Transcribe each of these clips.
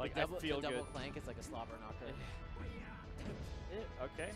Like double, I feel the double good. clank is like a slobber knocker. Okay.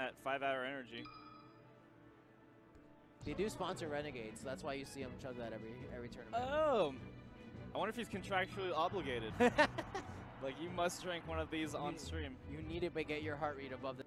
That five hour energy. They do sponsor Renegades, so that's why you see him chug that every every tournament. Oh, I wonder if he's contractually obligated. like you must drink one of these on stream. you need it to get your heart rate above the.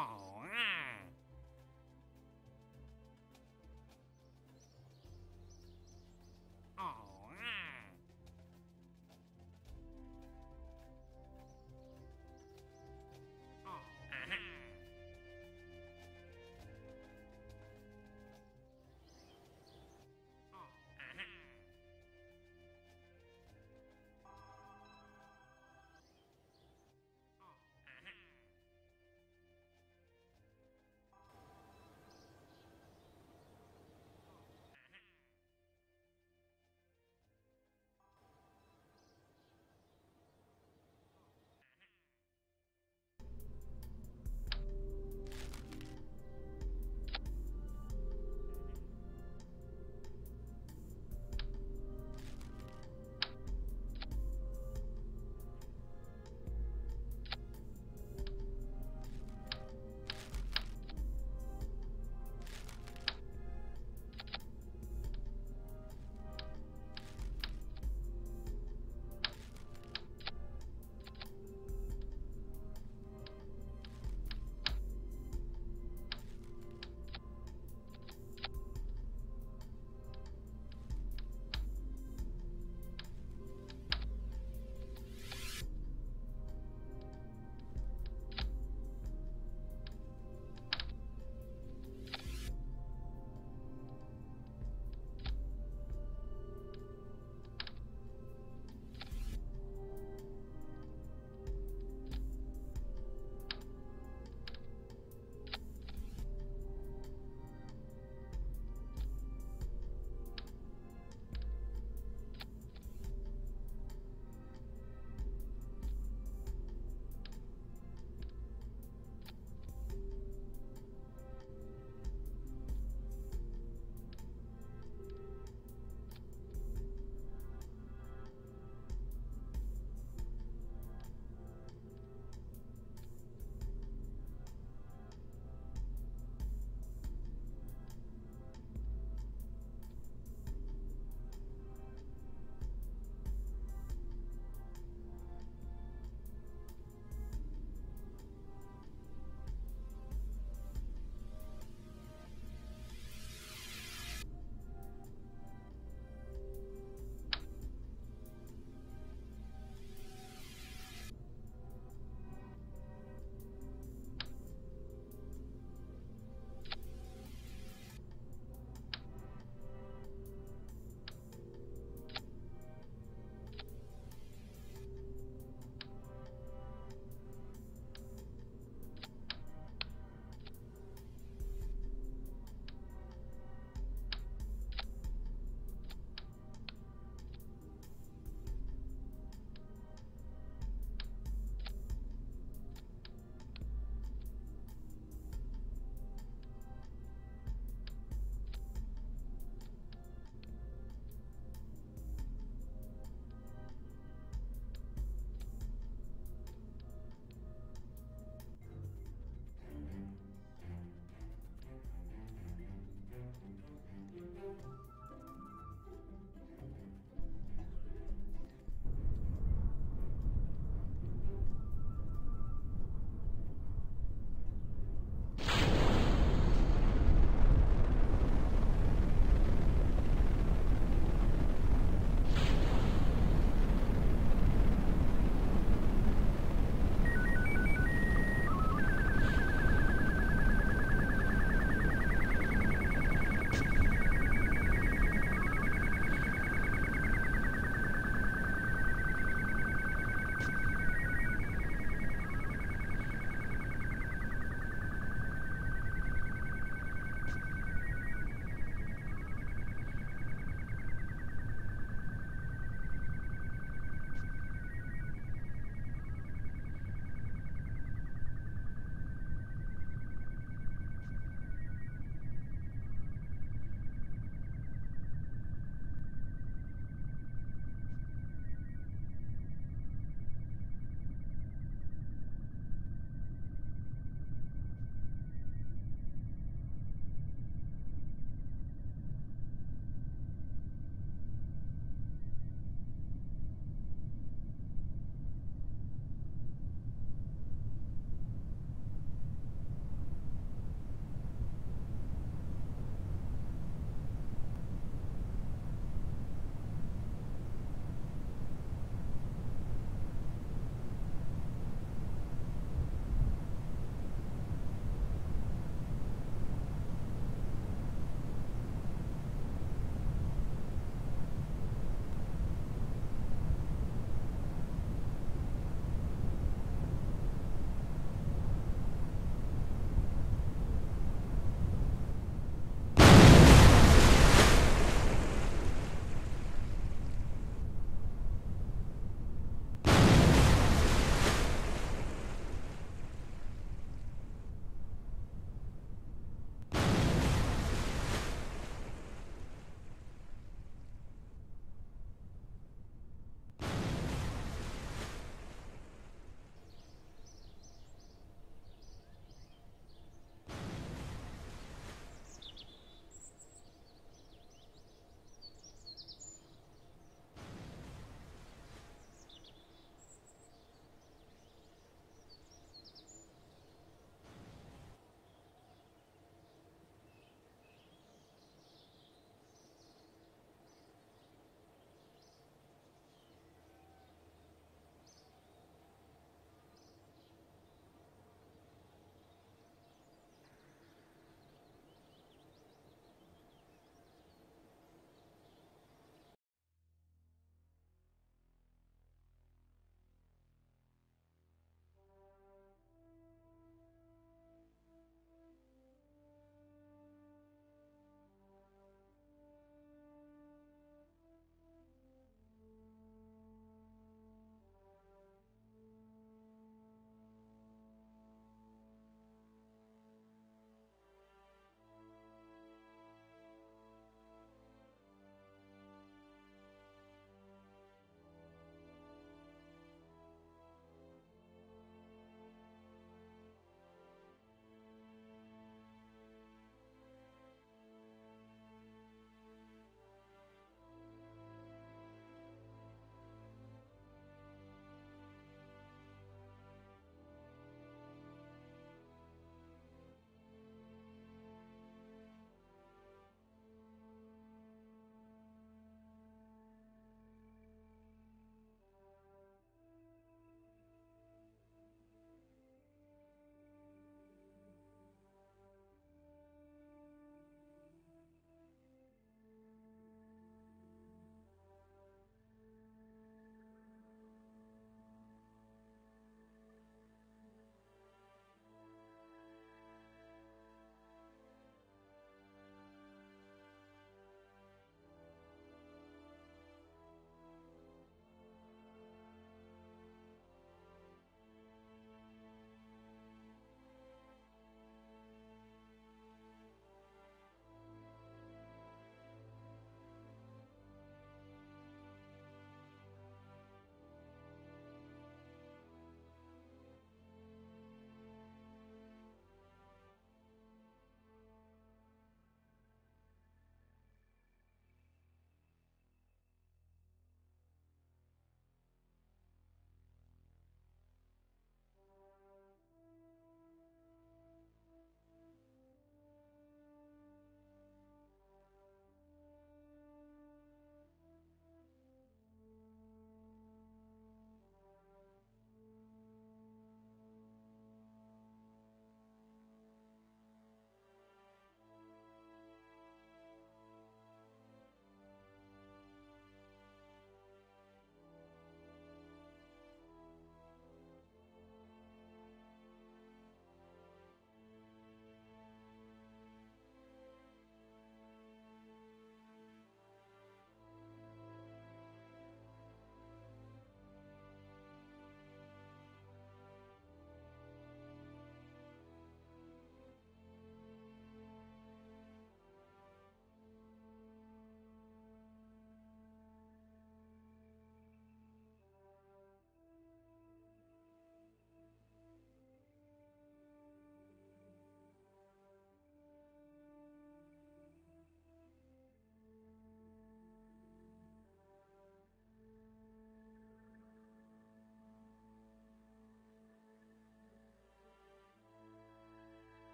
Oh,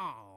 Oh.